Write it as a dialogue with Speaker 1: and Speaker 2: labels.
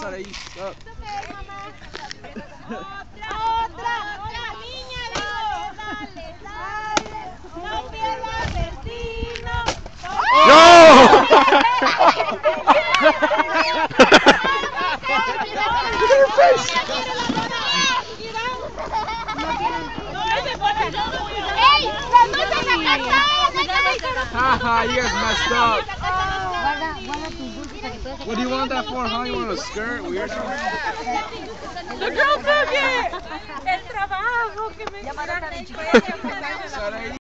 Speaker 1: Saraí. Stop.
Speaker 2: Otra, otra niña, dale, dale, no pierdas destino. ¡Ey! ¡Las dos en la casa!
Speaker 1: Haha, you guys messed up. What do you want that for, huh? You want a skirt? Weird.
Speaker 2: ¡The girl took it! El trabajo que me
Speaker 1: Saraí.